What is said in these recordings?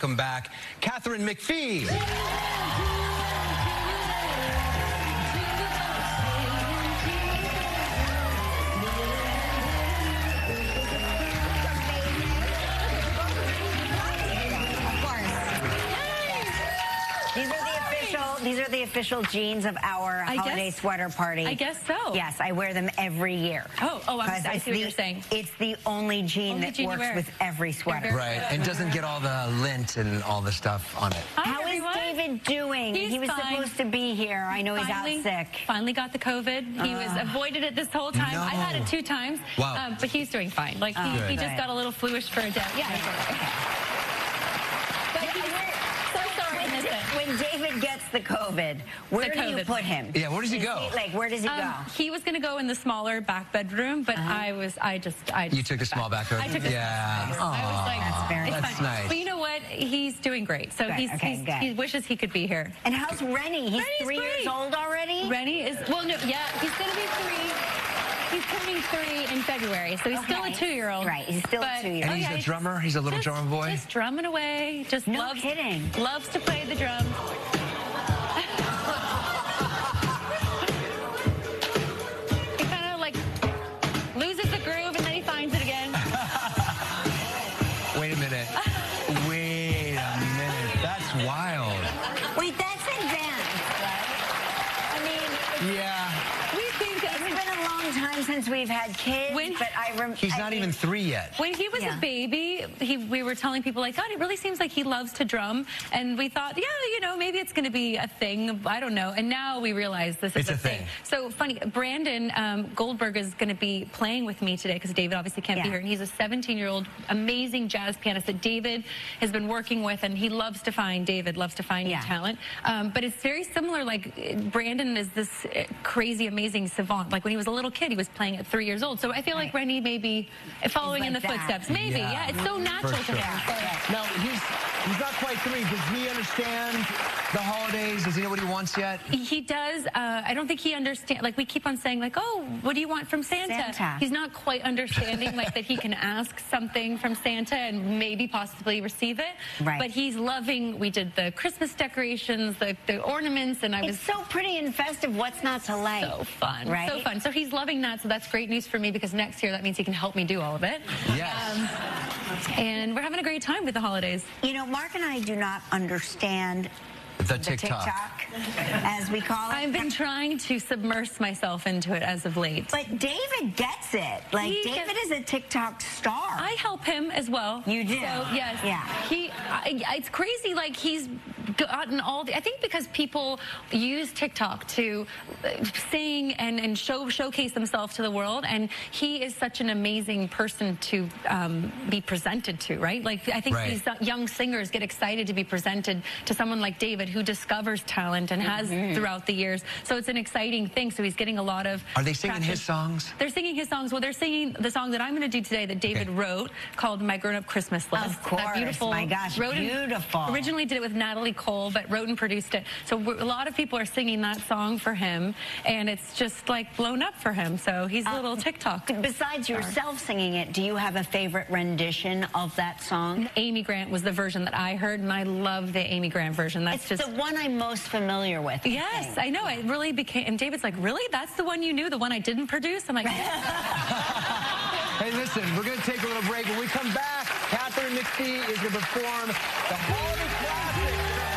welcome back Katharine McPhee. These are the official jeans of our I holiday guess- sweater party. I guess so. Yes, I wear them every year. Oh, oh, I'm- 'Cause I it's see what you're saying. It's the only jean Only that jean works with every sweater. Right, and doesn't get all the lint and all the stuff on it. Hi, How is everyone. David doing? He's he was fine. supposed to be here. I know finally, he's out sick. Finally got the COVID. He was avoided it this whole time. No. I had it two times. Wow. Um, but he's doing fine. Like he, he just got a little fluish for a day. Yeah. okay. But he's so sorry to miss it. When David gets the COVID, where The do you put him? Yeah, where does he Is go? like, where does he Um, go? he was going to go in the smaller back bedroom, but I was, I just, I. You took the small back bedroom? I took the Yeah. small back bedroom. I was like, Aw, very it's that's fine. nice. But you know what? He's doing great. So Good, he's, okay, he's he wishes he could be here. And how's Rennie? He's Rennie's three years old already. Rennie is well, no, yeah, he's going to be three. He's turning three in February, so he's still a two-year-old. Right, he's still a two-year-old. And he's oh, yeah, a drummer? He's a little just- drummer boy? Just drumming away. Just No loves, kidding. Loves to play the drums. Yeah. We think it's been a long time since we've had kids, When- but I remember. He's not even three yet. When he was Yeah. a baby, he, we were telling people like, God, it really seems like he loves to drum, and we thought, yeah, you know, maybe it's going to be a thing. I don't know. And now we realize this is It's a thing. So funny. Brandon um, Goldberg is going to be playing with me today because David obviously can't be here, and he's a 17-year-old amazing jazz pianist that David has been working with, and he loves to find David loves to find Yeah. talent. Um, but it's very similar. Like Brandon is this uh, crazy, amazing savant. Like when he was a little kid, he was playing at three years old. So I feel like Right. Rennie may be following in the that. footsteps. Maybe, Yeah. yeah. It's so natural For to sure. him. Now, he's, he's not quite three. Does he understand the holidays? Does he know what he wants yet? He does. Uh, I don't think he understands. Like we keep on saying, like, "Oh, what do you want from Santa?" Santa. He's not quite understanding, like that he can ask something from Santa and maybe possibly receive it. Right. But he's loving. We did the Christmas decorations, the, the ornaments, and I was so pretty and festive. What's not to like? so fun, right? so fun. So he's loving that. So that's great news for me because next year that means he can help me do all of it. Yes. Um, and we're having a great time with the holidays. You know, Mark and I do not understand the the TikTok. TikTok, as we call it. I've been trying to submerge myself into it as of late. But David gets it. Like He David gets- is a TikTok star. I help him as well. You do? So, yes. Yeah. He, I, it's crazy. Like he's gotten all the. I think because people use TikTok to uh, sing and and show showcase themselves to the world, and he is such an amazing person to um, be presented to. Right? Like I think Right. these young singers get excited to be presented to someone like David who discovers talent and has Mm-hmm. throughout the years. So it's an exciting thing. So he's getting a lot of. Are they singing traction. his songs? They're singing his songs. Well, they're singing the song that I'm going to do today that David Okay. wrote called "My Grown Up Christmas List." Of course. That beautiful. My gosh, wrote beautiful. originally did it with Natalie Cole, but wrote and produced it. So a lot of people are singing that song for him, and it's just like blown up for him. So he's a uh, little TikTok. Besides yourself singing it, do you have a favorite rendition of that song? Amy Grant was the version that I heard, and I love the Amy Grant version. That's It's just. the one I'm most familiar with. I Yes, think. I know. It really became. And David's like, "Really? That's the one you knew? The one I didn't produce?" I'm like, Hey, listen, we're going to take a little break. When we come back, Katharine McPhee is going to perform the Holiday Classic.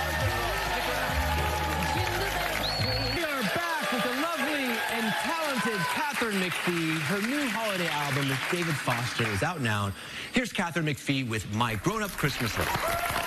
Talented Katharine McPhee. Her new holiday album with David Foster is out now. Here's Katharine McPhee with My Grown Up Christmas List.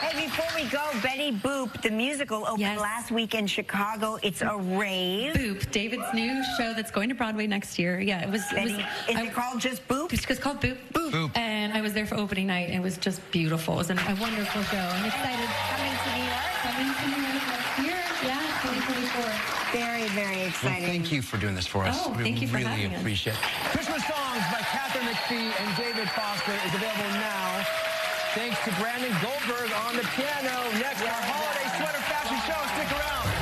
Hey, before we go, Betty Boop, the musical opened Yes. last week in Chicago. It's a rave. Boop, David's new show that's going to Broadway next year. Yeah, it was. It was Betty, is I- it called just Boop? It's just called Boop. Boop. Boop. And I was there for opening night, and it was just beautiful. It was an, a wonderful show. I'm excited. Coming to New York? Coming to New York next year. Yeah, 2024. Very, very exciting. Well, exciting. thank you for doing this for us. Oh, we thank you for really having us. appreciate it. Songs by Katharine McPhee and David Foster is available now. Thanks to Brandon Goldberg on the piano. Next, our holiday sweater fashion show. Stick around.